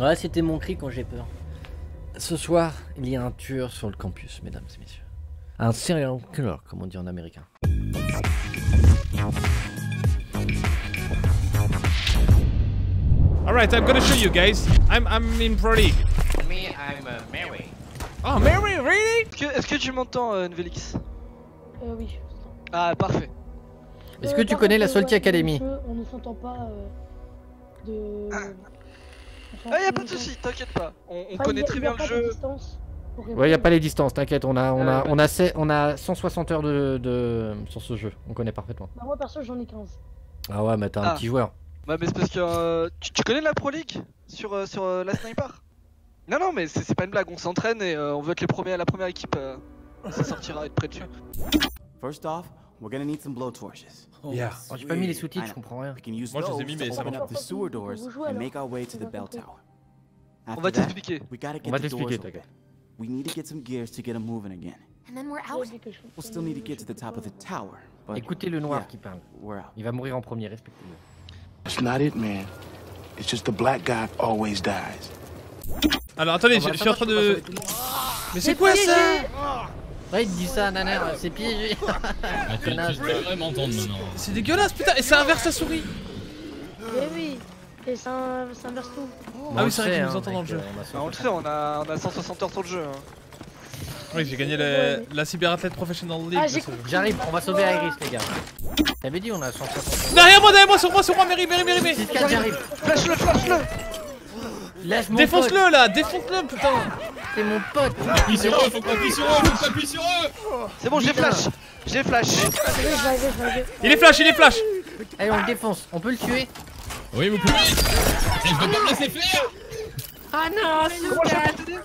Ouais, c'était mon cri quand j'ai peur. Ce soir, il y a un tueur sur le campus, mesdames et messieurs. Un serial killer, comme on dit en américain. Alright, I'm gonna show you guys. I'm I'm in Pro League. Me, I'm uh, Mary. Oh, Mary, really? Est-ce que, tu m'entends, euh, Nvelix Euh, oui. Ah, parfait. Est-ce Euh, que tu par connais la euh, Salty ouais, Academy? On ne s'entend pas euh, de. Enfin, Ah, y'a on pas de soucis, t'inquiète pas. On, on Enfin, connaît a- très bien le pas de jeu. Ouais, y a pas les distances, t'inquiète, on a, on a, Euh, on a, on a 160 heures de, de- sur ce jeu, on connaît parfaitement. Bah, moi perso j'en ai 15. Ah ouais, mais t'es un Ah. petit joueur. Ouais, mais c'est parce que. euh, tu, tu connais la Pro League Sur, euh, sur euh, la sniper? Non, non, mais c'est c'est pas une blague, on s'entraîne et euh, on veut être les premiers à la première équipe. euh, ça sortira être près dessus. First off, we're gonna need some blowtorches. Yeah. Oh, j'ai pas mis les sous-titres, I je comprends rien. We can use Moi, je les ai those mis, to mais ça open marche up the pas. sewer doors Vous jouez and alors. make our way to J'ai the pas bell compris. tower. On After va that, t'expliquer. we gotta On va get the doors t'expliquer, open. t'inquiète. We need to get some gears to get them moving again. And then we're J'ai out. dit que je We'll still need to get to the top of the tower, but Écoutez le noir yeah, qui parle. we're out. Il va mourir en premier, respectez-le. It's not it, man. It's just the black guy always dies. Alors attendez, Oh, je suis en train de. Mais c'est quoi ça Ouais, il dit ça, Naner, c'est piégé. Ah, tu, devrais m'entendre maintenant. C'est dégueulasse, putain, et ça inverse sa souris. Eh oui Et ça, ça inverse tout. Ah oui, c'est vrai On qu'il le nous entend hein, dans le jeu. on a Ah, on le 160. sait, on a, on a 160 heures sur le jeu. hein. Oui, j'ai gagné la, la cyberathlète professional league. Ah. J'arrive, on va sauver Iris, les gars. T'avais dit, on a 160. Derrière moi, derrière moi, sur moi, sur moi, Mary, Mary, Mary, Mary. 6-4, j'arrive. Flash-le, flash-le Défonce-le là, défonce-le, putain. C'est mon pote. Appuie sur eux, faut qu'on appuie sur eux, faut qu'on appuie sur eux C'est bon, j'ai flash J'ai flash. Il est flash, il est flash. Allez, on le défonce, on peut le tuer. Oui, vous pouvez Et je vais pas me laisser faire Ah non, t'aider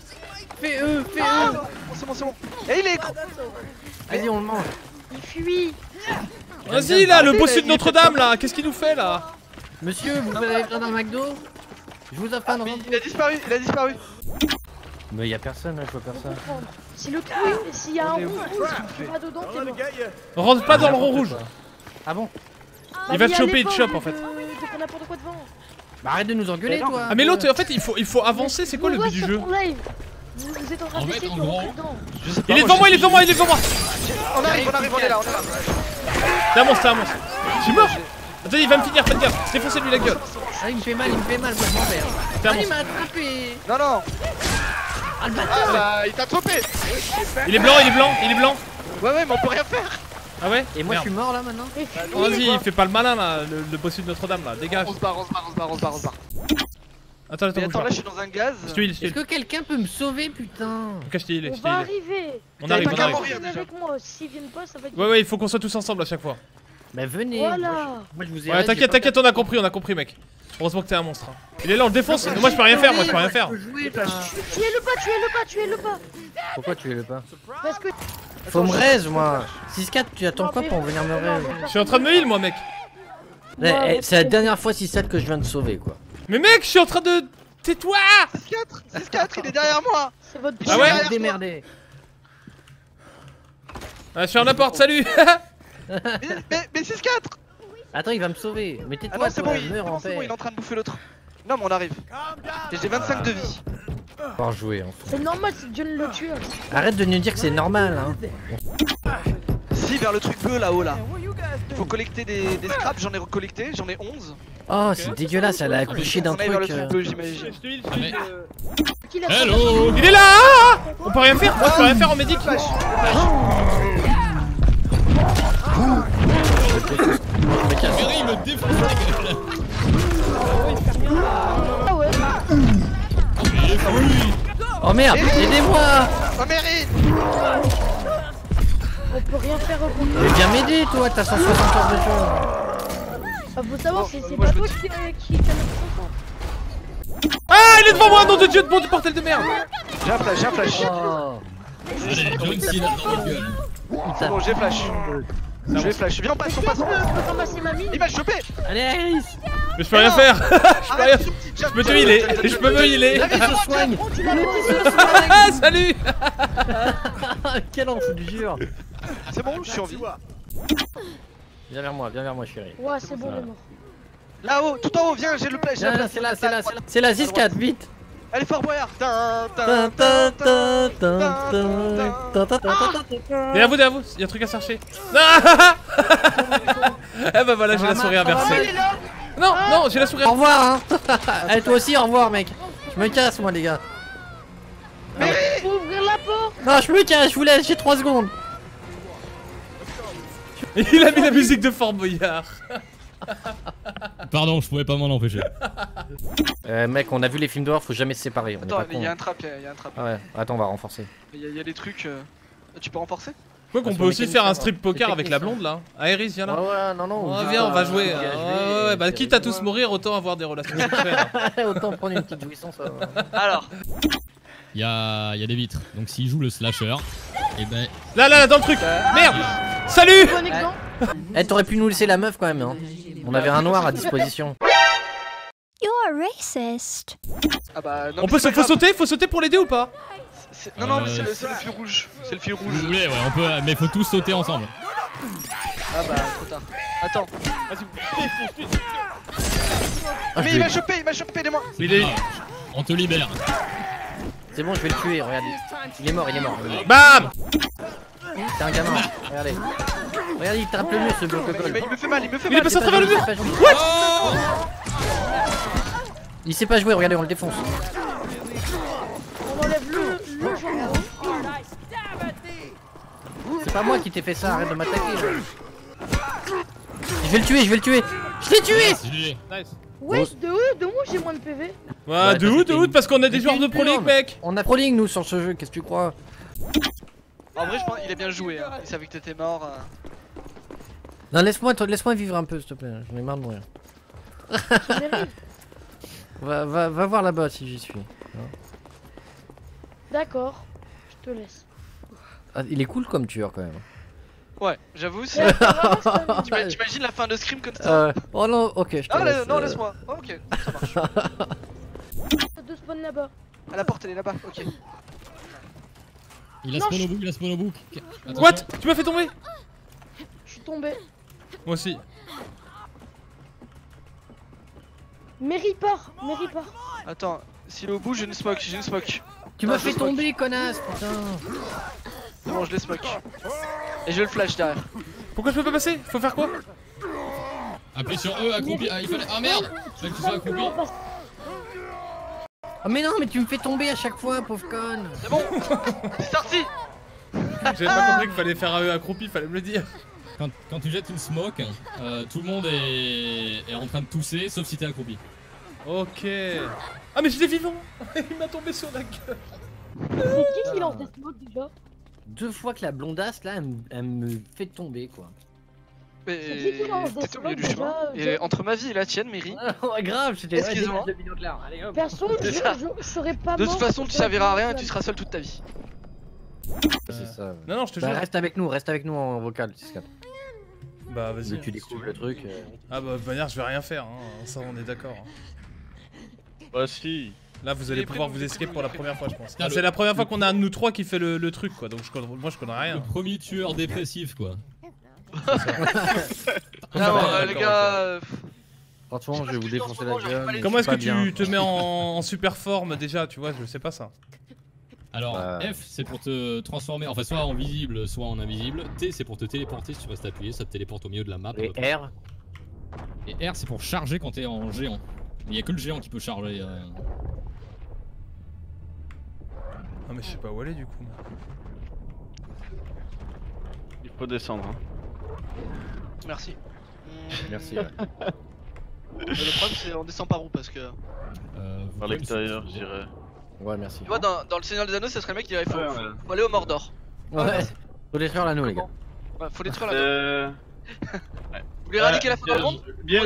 Fais eux, fais Ah eux. C'est bon, c'est bon Et il est Vas-y, on le mange. Il fuit Vas-y là, le bossu de Notre-Dame là, qu'est-ce qu'il nous fait là? Monsieur, vous avez besoin d'un McDo? Je vous offre un rond. il a disparu, il a disparu Mais y'a personne là, je vois personne. Si le trou, s'il y a un rond rouge, tu vas dedans, t'es mort. Rentre pas dans le rond rouge. Ah bon Il va te choper, il te chope en fait. Bah arrête de nous engueuler, non. toi. Ah mais l'autre, en fait, il faut, il faut avancer, c'est quoi le but du jeu. Vous, êtes en train de Il est devant moi, il est devant moi, il est devant moi On arrive, on arrive, on est là, on est là C'est un monstre, c'est un monstre suis mort Attends, il va me finir, faites gaffe Défoncez-lui la gueule Ah, il me fait mal, il me fait mal, moi je m'en perds. C'est un Ah, il monstre m'a attrapé Non, non Ah, le bâtard Ah bah, il t'a chopé Il est blanc, il est blanc, il est blanc Ouais, ouais, mais on peut rien faire Ah ouais Et moi je suis mort là maintenant Mais fuis, Vas-y, fais pas le malin là, le, le bossu de Notre-Dame là, dégage On se barre, on se barre, on se barre, on se barre, on se barre. Attends, attends, Mais attends, là, je suis dans un gaz. Je te heal, je te Est-ce heal. que quelqu'un peut me sauver, putain Ok, je On je va arriver. On arrive, on qu'à arrive. mourir. Déjà. avec moi. S'ils viennent pas, ça va être. Ouais, ouais, il faut qu'on soit tous ensemble à chaque fois. Bah venez Voilà. Moi je vous ai Ouais, t'inquiète, t'inquiète, on a compris, on a compris, mec. Heureusement que t'es un monstre. hein. Il est là, on le défonce. Moi, je peux rien faire, moi, je peux rien faire. Tuez-le pas, tuez-le pas, tuez-le pas. Pourquoi tu es le pas Parce que. Faut me raise moi 6-4, tu attends quoi pour venir me raise Je suis en train de me heal, moi, mec. Eh, C'est la dernière fois 6-7 que je viens de sauver quoi. Mais mec, je suis en train de. Tais-toi 6-4 6-4, il est derrière moi C'est votre Ah ouais démerdez Ah, Je suis en apport, salut Mais, mais, mais 6-4 Attends, il va me sauver. Mais Ah tais-toi, non, c'est bon, toi, il, en bon, il est en train de bouffer l'autre. Non, mais on arrive. Et j'ai 25 de vie. Pas jouer enfin. C'est normal si John le tue. Arrête de nous dire que c'est normal hein. Si, vers le truc bleu là-haut là. Il faut collecter des, des scraps, j'en ai recollecté, j'en ai 11. Oh, c'est dégueulasse, elle a accouché d'un vers le truc. truc euh. bleu, j'imagine. Ah, Hello Il est là ah, ah On peut rien faire, moi, je peux rien faire en médic. Il me défonce la gueule Ah ouais. Oh merde, aidez-moi Oh mérite On peut rien faire au contre. Mais viens m'aider toi, t'as 160 heures de jeu. Ah, faut savoir, c'est pas toi qui qui qui a notre Ah, il est devant moi, nom de Dieu, de bon du portel de merde J'ai un flash, j'ai un flash. Oh, bon, j'ai flash. J'ai flash. Viens, on passe, on passe, on passe. Je peux ramasser ma mine. Il m'a chopé Allez Iris Mais je peux rien faire Je peux rien Je peux te healer Je peux me healer se soigne Ah, salut Quel jure C'est bon, je suis en vie. Viens vers moi, viens vers moi chérie. Ouais, c'est bon, il est mort. Là-haut, tout en haut, viens, j'ai le j'ai flash. c'est là, c'est là, c'est là. C'est là, 6-4, vite Allez, Fort Boyard Derrière vous, derrière vous, il y a un truc à chercher. eh bah voilà, j'ai la souris inversée. Non, non, j'ai la souris. Au revoir. Hein. Allez, toi aussi, au revoir, mec. Je me casse, moi, les gars. Mais faut ouvrir la porte. Non, je me casse, je vous laisse, j'ai 3 secondes. Il a mis la musique de Fort Boyard. Pardon, je pouvais pas m'en empêcher. Euh mec on a vu les films d'horreur, faut jamais se séparer, on est Attends, pas il y a un trap, il y a- un trap. Ah ouais, attends on va renforcer Il y, a- il y a des trucs. euh, Tu peux renforcer? Quoi qu'on peut aussi faire un strip poker c'est avec la blonde là. Aéris, viens là. Ah ouais non non Ouais, on viens, on va jouer. euh, Ouais, ouais, ouais, bah euh, quitte à tous mourir, autant avoir des relations sexuelles. Autant prendre une petite jouissance euh. Alors, Il y a, il y a des vitres. Donc s'il joue le slasher, et ben. Là, là, là, dans le truc. Merde. Salut. Eh t'aurais pu nous laisser la meuf quand même hein On avait un noir à disposition You're racist. ah bah non. On mais peut se faut sauter, faut sauter pour l'aider ou pas? Non, non, mais Euh, c'est le, fil rouge. C'est le fil rouge. voulez, ouais, on peut, mais faut tous sauter ensemble. Ah bah, trop tard. Attends. Ah, je Mais il m'a chopé, il m'a chopé, aidez-moi C'est Il est-. On te libère. C'est bon je vais le tuer, regarde Il est mort, il est mort Bam C'est un gamin, regardez Regarde il tape le mur ce bloc il, me- il me fait mal, il me fait Il est mal. passé à travers le mur Il sait pas jouer, regardez on le défonce On enlève le. C'est pas moi qui t'ai fait ça, arrête de m'attaquer. Je vais le tuer, je vais le tuer Je l'ai tué. Nice. Ouais, de où De où j'ai moins de PV Ouais, de où, de où Parce qu'on a des joueurs de Pro League, mec. On a Proling nous sur ce jeu, qu'est-ce que tu crois? En vrai, je pense qu'il a bien joué. Hein. Il savait que t'étais mort. Non laisse-moi toi- laisse-moi vivre un peu s'il te plaît, j'en ai marre de mourir. Va, va, va voir là-bas si j'y suis. D'accord, je te laisse. Ah, il est cool comme tueur quand même. Ouais, j'avoue, c'est. T'imagines la fin de Scream comme ça Euh, oh non, ok, je te Ah, laisse. non, euh, laisse-moi. Oh, ok, ça marche. de spawn là-bas. À la porte, elle est là-bas. Ok. Il a spawn au bout, il a spawn au bout. What? Tu m'as fait tomber Je suis tombé. Moi aussi. Mary part, Mary part. Attends, s'il est au bout, j'ai une smoke, j'ai une smoke. Tu m'as je fait smoke. tomber, connasse, putain. C'est bon, je les smoke. Et je le flash derrière. Pourquoi je peux pas passer? Faut faire quoi? Appuie sur E, accroupi. Ah, il fallait. Ah merde Fallait que tu sois accroupi. Ah mais non, mais tu me fais tomber à chaque fois, pauvre conne. C'est bon C'est sorti J'avais pas compris qu'il fallait faire un E accroupi, fallait me le dire. Quand, quand tu jettes une smoke, euh, tout le monde est, est en train de tousser, sauf si t'es accroupi. Ok. Ah, mais j'étais vivant Il m'a tombé sur la gueule. C'est qui qui lance des smokes déjà Deux fois que la blondasse là, elle, me- elle me fait tomber quoi. Mais C'est qui qui lance des t'étais au milieu du smokes chemin. déjà, Et euh, entre ma vie et la tienne, Mary. ouais, grave, j'étais Excuse-moi. Perso, je, je, je serais pas De toute façon, tu serviras à rien et tu seras seul toute ta vie. C'est ça. Non, non, je te Bah, jure. reste avec nous, reste avec nous en vocal, Cisca. Bah, vas-y. Dès que tu découvres le truc. euh, Ah, bah, de toute manière, je vais rien faire, hein. ça, on est d'accord. Bah si. Là, vous allez pouvoir vous escape pour la première fois, je pense. Ah, le- c'est la première fois le- qu'on a un de nous trois qui fait le, le truc, quoi. Donc, je connais- moi, je connais Le rien. premier tueur dépressif, quoi. Non, euh, les gars. euh, Franchement, je vais vous défoncer la gueule. Comment est-ce que tu te mets en, en super forme déjà, tu vois Je sais pas ça. Alors, Bah. F c'est pour te transformer, enfin soit en visible, soit en invisible. T c'est pour te téléporter si tu restes appuyé, ça te téléporte au milieu de la map. Et. R, Et R c'est pour charger quand t'es en géant. Il y a que le géant qui peut charger. euh. Ah, mais je sais pas où aller du coup. Il faut descendre. Hein. Merci. Merci. ouais. Le problème, c'est on descend par où Parce que. Euh, Par l'extérieur, je dirais. Ouais, merci. Tu vois, dans, dans le Seigneur des Anneaux, ça serait le mec qui dirait faut, Ouais, faut- ouais. faut aller au Mordor. Ouais, faut détruire l'anneau, les gars. Ouais, faut détruire la. Euh... Vous voulez éradiquer la fin du bien- monde Bien.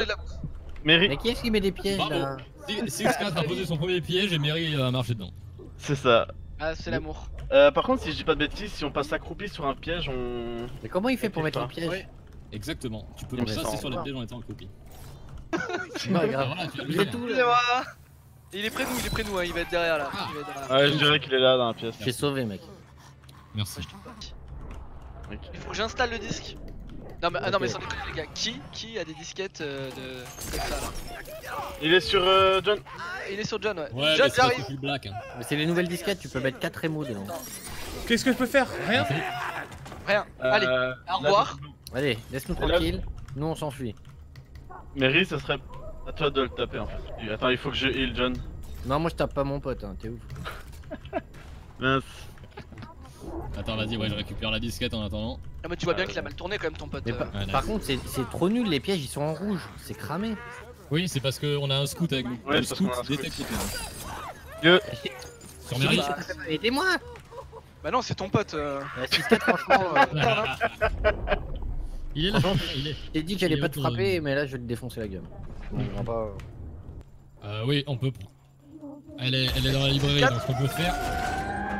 Mary, Mais qui est-ce qui met des pièges Bravo. là Si- Six a posé son premier piège et Mary a marché dedans. c'est ça. Ah, c'est l'amour. Euh, par contre, si je dis pas de bêtises, si on passe accroupi sur un piège, on. Mais comment il fait pour mettre pas. un piège Ouais. Exactement. Tu peux me semble. sur les pièges en étant accroupi. C'est pas grave. voilà, tu- Il est tout là. Il est près de nous, il est près de nous, hein, il va être derrière là. Il va être derrière. Ouais, je dirais qu'il est là dans la pièce. J'ai sauvé, mec. Merci. Il faut que j'installe le disque. Non mais, ah, non mais sans déconner les gars, qui, qui a des disquettes euh, de comme ça là Il est sur euh, John. il est sur John, ouais. Ouais, John, j'arrive. hein. Mais c'est les nouvelles disquettes, tu peux mettre 4 émos dedans. Qu'est-ce que je peux faire? Rien? Rien. Euh, Allez, au revoir. Allez, laisse-nous tranquille. Nous on s'enfuit. Mary, ça serait à toi de le taper en fait. Attends, il faut que je heal John. Non, moi je tape pas mon pote, hein, t'es ouf. Mince. Attends, vas-y, ouais, je récupère la disquette en attendant. Ah, mais tu vois bien qu'il a mal tourné quand même ton pote. Mais euh. par, contre, c'est c'est trop nul, les pièges ils sont en rouge, c'est cramé. Oui, c'est parce qu'on a un scout avec nous. Ouais, le scout scout. détecte les pièges. Dieu. Sur Mary Aidez-moi Bah non, c'est ton pote. euh. La 6-4, franchement, euh, Il est là, il est. j'ai dit que j'allais pas te frapper, mais là je vais te défoncer la gueule. On pas- Euh, oui, on peut. Elle est, elle est dans la librairie, donc ce qu'on peut faire,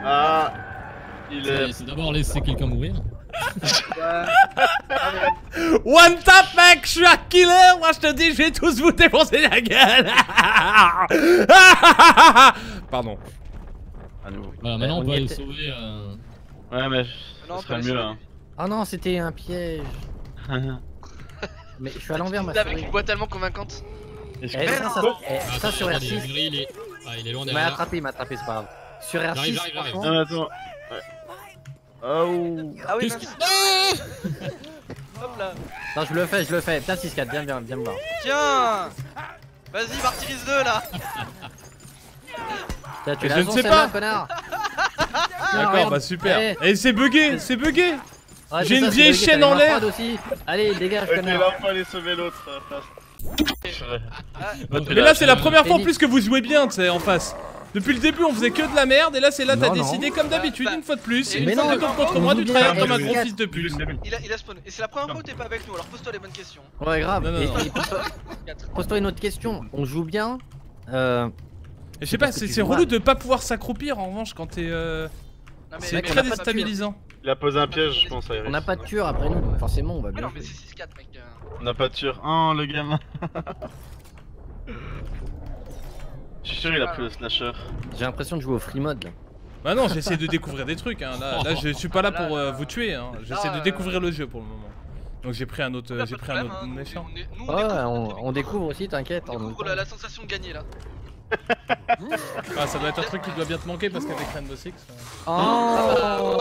Ah. Il est. c'est d'abord laisser quelqu'un mourir. One tap, mec, je suis un killer. Moi, je te dis, je vais tous vous défoncer la gueule. Pardon. À nouveau. Voilà, maintenant on on peut aller était. sauver. Euh... Ouais, mais ça serait mieux là. Ah non, c'était un piège. Mais je suis à l'envers, ma Avec souris. une voix tellement convaincante. Eh, que- ça, ça, eh, Ah, ça sur attendez, R6, Mary, il est. Ah, il est loin il m'a derrière. attrapé, il m'a attrapé, c'est pas grave. Sur R6, J'arrive, j'arrive, j'arrive. Non, attends. Ouais. Oh. Ah oui, mince. Hop là. Non, je le fais, je le fais. Putain, 6-4, viens, viens, viens me voir. Tiens Vas-y, martyrise 2 là Tiens, tu Mais l'as je ne sais pas. connard D'accord, bah super. Eh. Et c'est bugué, c'est bugué. Ouais, J'ai une vieille chaîne en l'air. Allez, dégage, Ok, là on peut aller sauver l'autre. euh, Mais là, c'est la première fois en plus que vous jouez bien, tu sais, en face. Depuis le début, on faisait que de la merde, et là, c'est là, t'as décidé, comme d'habitude, une fois de plus, Mais une non, fois de contre contre on moi, joue du bien, travail comme un gros fils de pute. il a, il a spawn. Et c'est la première fois où t'es pas avec nous, alors pose-toi les bonnes questions. Ouais, grave. Pose-toi- une autre question. On joue bien. Euh, Et je sais pas, que c'est tu relou de pas pouvoir s'accroupir en revanche quand t'es. euh, C'est très de déstabilisant. Il a posé un piège, je pense, à Iris. on n'a pas de tueur après nous, donc forcément on va bien. non, mais c'est 6-4, mec. euh. On n'a pas de tir. Oh, le gamin. Je suis sûr, il a pris le slasher. J'ai l'impression de jouer au free mode là. Bah non, j'essaie de découvrir des trucs, hein. Là, là, je suis pas là pour euh, vous tuer, hein. J'essaie de euh, découvrir le jeu pour le moment. Donc j'ai pris un autre, j'ai de pris un autre hein, méchant. on est- nous, on Ouais, découvre, on, on découvre aussi, t'inquiète. on découvre la, la sensation de gagner là. Ah, ça doit être un truc qui doit bien te manquer parce qu'avec Rainbow Six. euh, Oh